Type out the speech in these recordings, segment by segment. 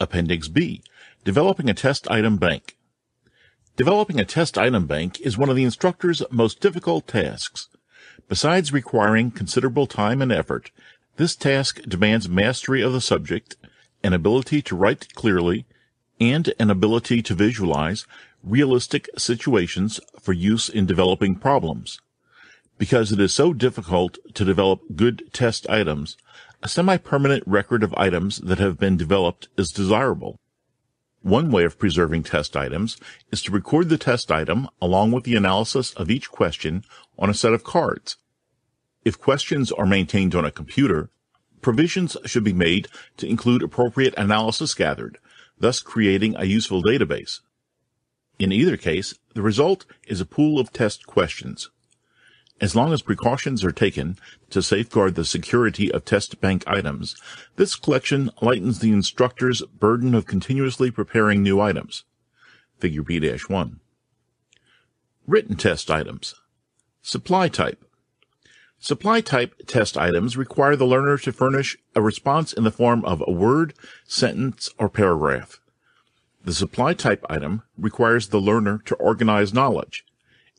Appendix B. Developing a test item bank. Developing a test item bank is one of the instructor's most difficult tasks. Besides requiring considerable time and effort, this task demands mastery of the subject, an ability to write clearly, and an ability to visualize realistic situations for use in developing problems. Because it is so difficult to develop good test items, a semi-permanent record of items that have been developed is desirable. One way of preserving test items is to record the test item along with the analysis of each question on a set of cards. If questions are maintained on a computer, provisions should be made to include appropriate analysis gathered, thus creating a useful database. In either case, the result is a pool of test questions. As long as precautions are taken to safeguard the security of test bank items, this collection lightens the instructor's burden of continuously preparing new items. Figure B-1. Written test items. Supply type. Supply type test items require the learner to furnish a response in the form of a word, sentence, or paragraph. The supply type item requires the learner to organize knowledge.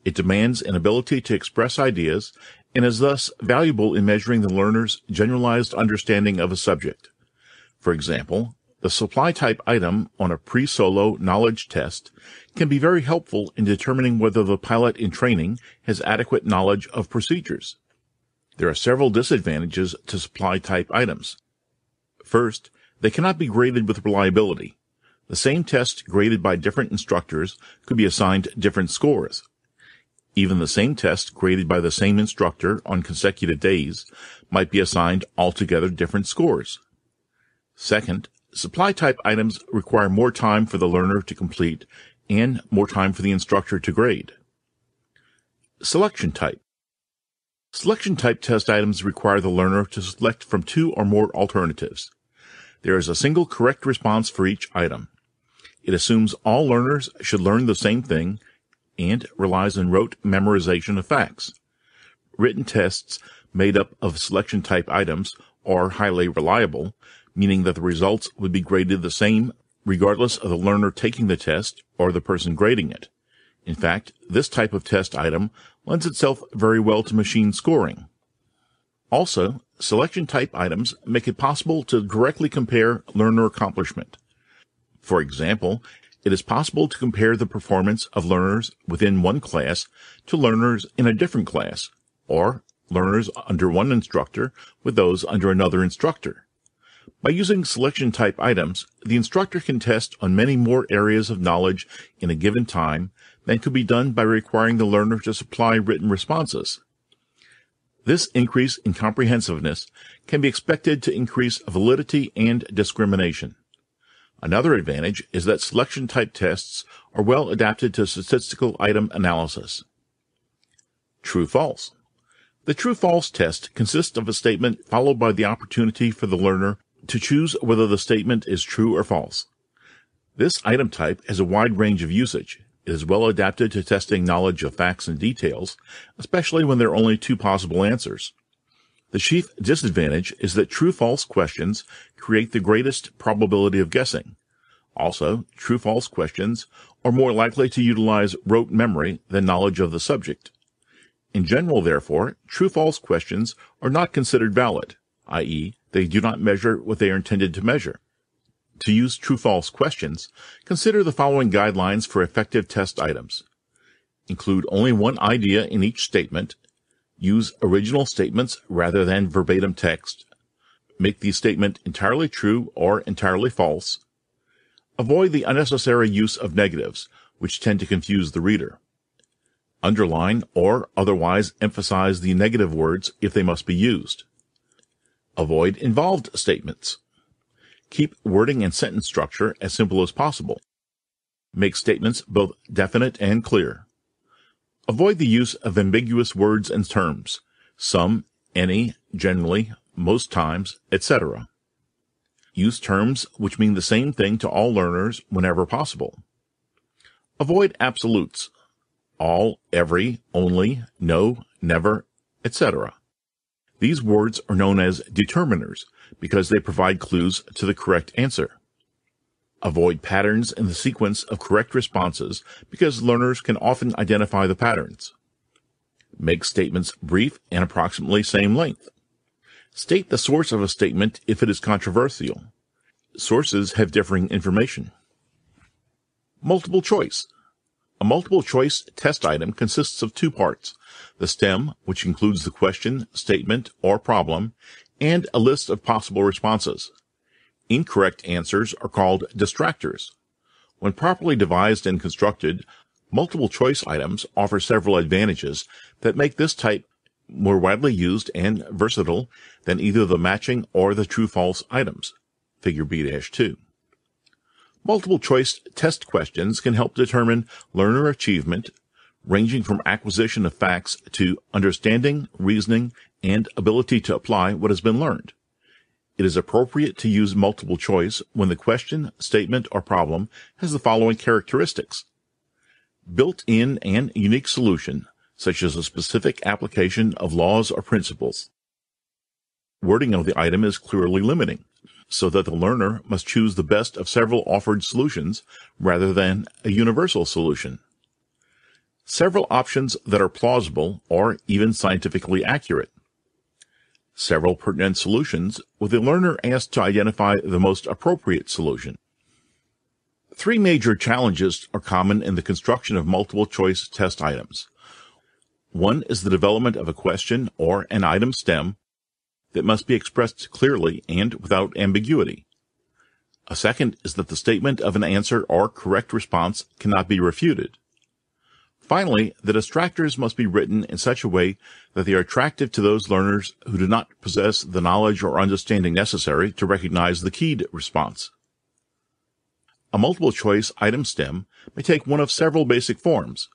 It demands an ability to express ideas and is thus valuable in measuring the learner's generalized understanding of a subject. For example, the supply type item on a pre-solo knowledge test can be very helpful in determining whether the pilot in training has adequate knowledge of procedures. There are several disadvantages to supply type items. First, they cannot be graded with reliability. The same test graded by different instructors could be assigned different scores. Even the same test graded by the same instructor on consecutive days might be assigned altogether different scores. Second, supply type items require more time for the learner to complete and more time for the instructor to grade. Selection type. Selection type test items require the learner to select from two or more alternatives. There is a single correct response for each item. It assumes all learners should learn the same thing and relies on rote memorization of facts. Written tests made up of selection type items are highly reliable, meaning that the results would be graded the same regardless of the learner taking the test or the person grading it. In fact, this type of test item lends itself very well to machine scoring. Also, selection type items make it possible to directly compare learner accomplishment. For example, it is possible to compare the performance of learners within one class to learners in a different class, or learners under one instructor with those under another instructor. By using selection type items, the instructor can test on many more areas of knowledge in a given time than could be done by requiring the learner to supply written responses. This increase in comprehensiveness can be expected to increase validity and discrimination. Another advantage is that selection type tests are well adapted to statistical item analysis. True false. The true false test consists of a statement followed by the opportunity for the learner to choose whether the statement is true or false. This item type has a wide range of usage. It is well adapted to testing knowledge of facts and details, especially when there are only two possible answers. The chief disadvantage is that true-false questions create the greatest probability of guessing. Also, true-false questions are more likely to utilize rote memory than knowledge of the subject. In general, therefore, true-false questions are not considered valid, i.e., they do not measure what they are intended to measure. To use true-false questions, consider the following guidelines for effective test items. Include only one idea in each statement Use original statements rather than verbatim text. Make the statement entirely true or entirely false. Avoid the unnecessary use of negatives, which tend to confuse the reader. Underline or otherwise emphasize the negative words if they must be used. Avoid involved statements. Keep wording and sentence structure as simple as possible. Make statements both definite and clear. Avoid the use of ambiguous words and terms, some, any, generally, most times, etc. Use terms which mean the same thing to all learners whenever possible. Avoid absolutes, all, every, only, no, never, etc. These words are known as determiners because they provide clues to the correct answer. Avoid patterns in the sequence of correct responses because learners can often identify the patterns. Make statements brief and approximately same length. State the source of a statement if it is controversial. Sources have differing information. Multiple choice. A multiple choice test item consists of two parts. The stem, which includes the question, statement, or problem, and a list of possible responses. Incorrect answers are called distractors. When properly devised and constructed, multiple choice items offer several advantages that make this type more widely used and versatile than either the matching or the true-false items. Figure B-2. Multiple choice test questions can help determine learner achievement, ranging from acquisition of facts to understanding, reasoning, and ability to apply what has been learned. It is appropriate to use multiple choice when the question, statement, or problem has the following characteristics. Built-in and unique solution, such as a specific application of laws or principles. Wording of the item is clearly limiting, so that the learner must choose the best of several offered solutions rather than a universal solution. Several options that are plausible or even scientifically accurate several pertinent solutions, with the learner asked to identify the most appropriate solution. Three major challenges are common in the construction of multiple choice test items. One is the development of a question or an item stem that must be expressed clearly and without ambiguity. A second is that the statement of an answer or correct response cannot be refuted. Finally, the distractors must be written in such a way that they are attractive to those learners who do not possess the knowledge or understanding necessary to recognize the keyed response. A multiple choice item stem may take one of several basic forms.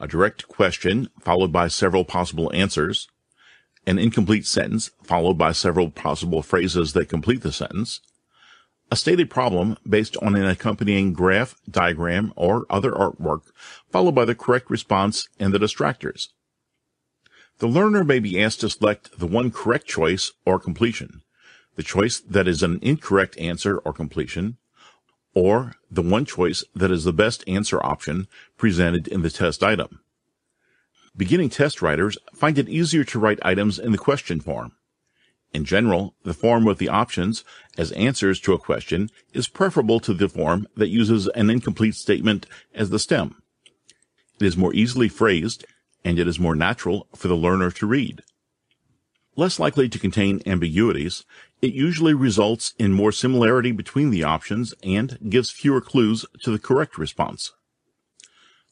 A direct question followed by several possible answers, an incomplete sentence followed by several possible phrases that complete the sentence, a stated problem based on an accompanying graph, diagram, or other artwork, followed by the correct response and the distractors. The learner may be asked to select the one correct choice or completion, the choice that is an incorrect answer or completion, or the one choice that is the best answer option presented in the test item. Beginning test writers find it easier to write items in the question form. In general, the form with the options as answers to a question is preferable to the form that uses an incomplete statement as the stem. It is more easily phrased and it is more natural for the learner to read. Less likely to contain ambiguities, it usually results in more similarity between the options and gives fewer clues to the correct response.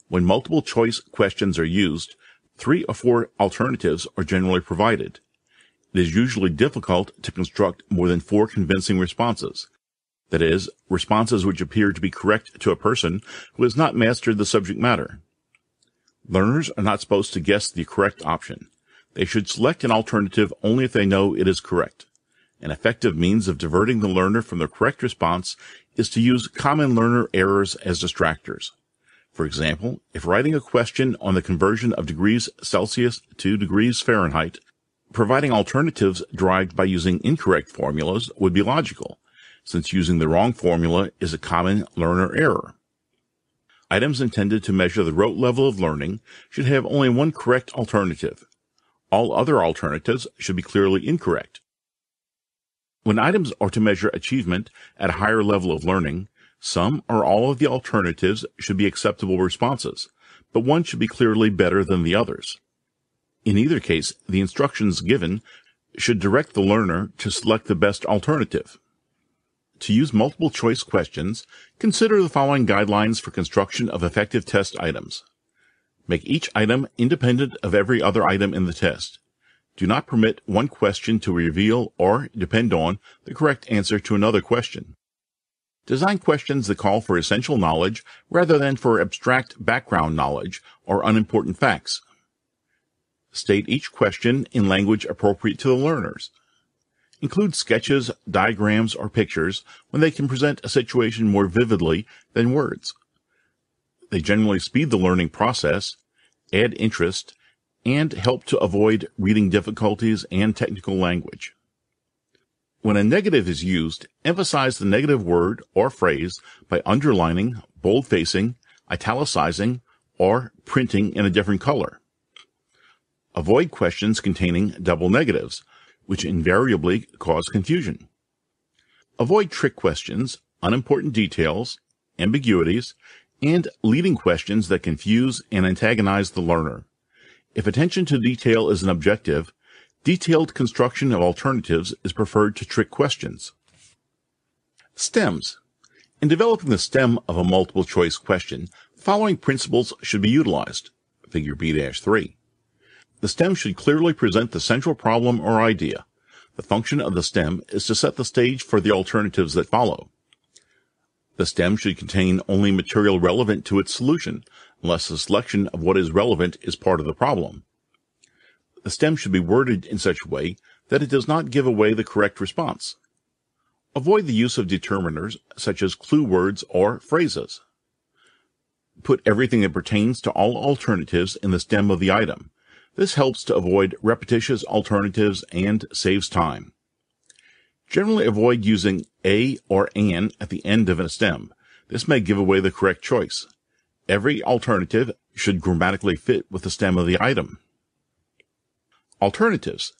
When multiple choice questions are used, three or four alternatives are generally provided. It is usually difficult to construct more than four convincing responses. That is, responses which appear to be correct to a person who has not mastered the subject matter. Learners are not supposed to guess the correct option. They should select an alternative only if they know it is correct. An effective means of diverting the learner from the correct response is to use common learner errors as distractors. For example, if writing a question on the conversion of degrees Celsius to degrees Fahrenheit Providing alternatives derived by using incorrect formulas would be logical, since using the wrong formula is a common learner error. Items intended to measure the rote level of learning should have only one correct alternative. All other alternatives should be clearly incorrect. When items are to measure achievement at a higher level of learning, some or all of the alternatives should be acceptable responses, but one should be clearly better than the others. In either case, the instructions given should direct the learner to select the best alternative. To use multiple choice questions, consider the following guidelines for construction of effective test items. Make each item independent of every other item in the test. Do not permit one question to reveal or depend on the correct answer to another question. Design questions that call for essential knowledge rather than for abstract background knowledge or unimportant facts. State each question in language appropriate to the learners. Include sketches, diagrams, or pictures when they can present a situation more vividly than words. They generally speed the learning process, add interest, and help to avoid reading difficulties and technical language. When a negative is used, emphasize the negative word or phrase by underlining, boldfacing, italicizing, or printing in a different color. Avoid questions containing double negatives, which invariably cause confusion. Avoid trick questions, unimportant details, ambiguities, and leading questions that confuse and antagonize the learner. If attention to detail is an objective, detailed construction of alternatives is preferred to trick questions. Stems. In developing the stem of a multiple choice question, following principles should be utilized. Figure B-3. The stem should clearly present the central problem or idea. The function of the stem is to set the stage for the alternatives that follow. The stem should contain only material relevant to its solution, unless the selection of what is relevant is part of the problem. The stem should be worded in such a way that it does not give away the correct response. Avoid the use of determiners such as clue words or phrases. Put everything that pertains to all alternatives in the stem of the item. This helps to avoid repetitious alternatives and saves time. Generally avoid using a or an at the end of a stem. This may give away the correct choice. Every alternative should grammatically fit with the stem of the item. Alternatives.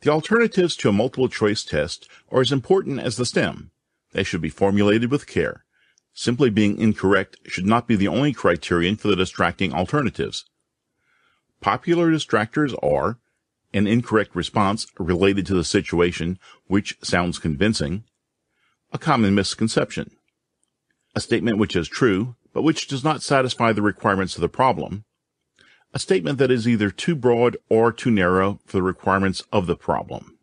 The alternatives to a multiple choice test are as important as the stem. They should be formulated with care. Simply being incorrect should not be the only criterion for the distracting alternatives. Popular distractors are an incorrect response related to the situation which sounds convincing, a common misconception, a statement which is true but which does not satisfy the requirements of the problem, a statement that is either too broad or too narrow for the requirements of the problem.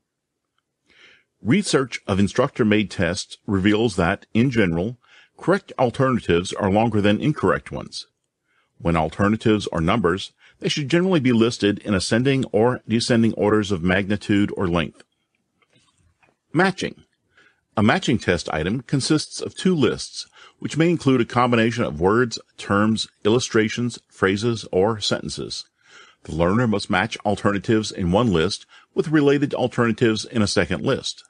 Research of instructor-made tests reveals that, in general, correct alternatives are longer than incorrect ones. When alternatives are numbers, they should generally be listed in ascending or descending orders of magnitude or length. Matching. A matching test item consists of two lists, which may include a combination of words, terms, illustrations, phrases, or sentences. The learner must match alternatives in one list with related alternatives in a second list.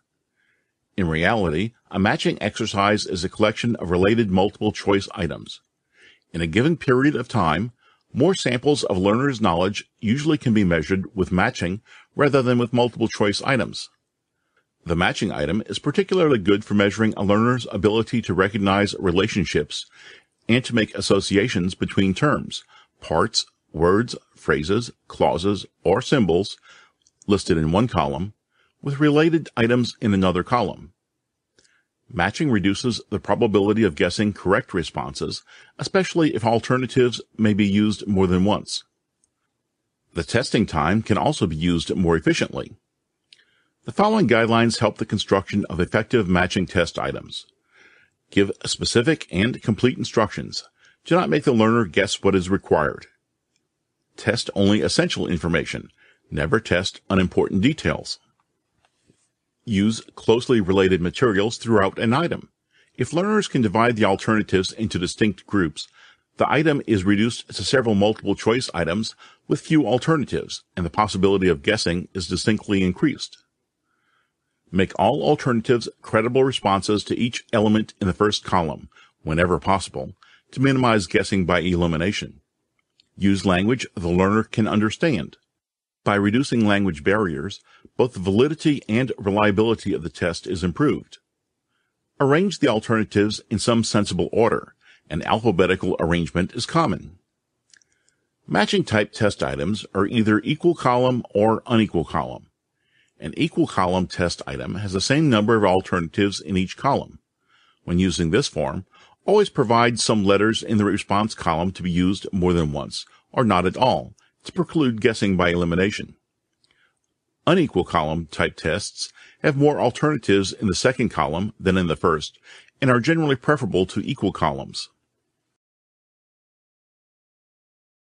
In reality, a matching exercise is a collection of related multiple choice items. In a given period of time, more samples of learners' knowledge usually can be measured with matching rather than with multiple choice items. The matching item is particularly good for measuring a learner's ability to recognize relationships and to make associations between terms, parts, words, phrases, clauses, or symbols listed in one column with related items in another column. Matching reduces the probability of guessing correct responses, especially if alternatives may be used more than once. The testing time can also be used more efficiently. The following guidelines help the construction of effective matching test items. Give specific and complete instructions. Do not make the learner guess what is required. Test only essential information. Never test unimportant details. Use closely related materials throughout an item. If learners can divide the alternatives into distinct groups, the item is reduced to several multiple choice items with few alternatives, and the possibility of guessing is distinctly increased. Make all alternatives credible responses to each element in the first column, whenever possible, to minimize guessing by elimination. Use language the learner can understand. By reducing language barriers, both the validity and reliability of the test is improved. Arrange the alternatives in some sensible order. An alphabetical arrangement is common. Matching type test items are either equal column or unequal column. An equal column test item has the same number of alternatives in each column. When using this form, always provide some letters in the response column to be used more than once, or not at all, to preclude guessing by elimination. Unequal column type tests have more alternatives in the second column than in the first, and are generally preferable to equal columns.